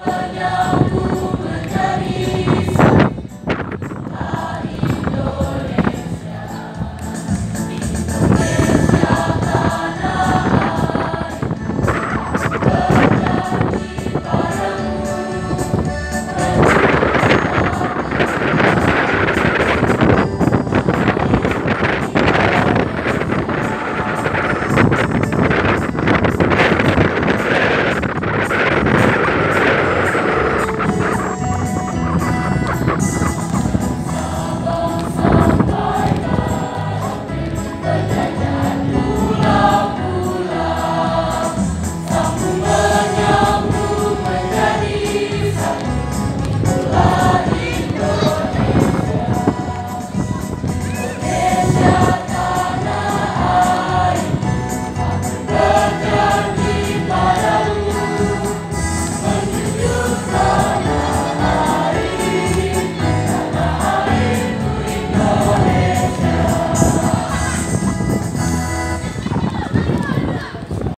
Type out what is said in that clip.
Yeah.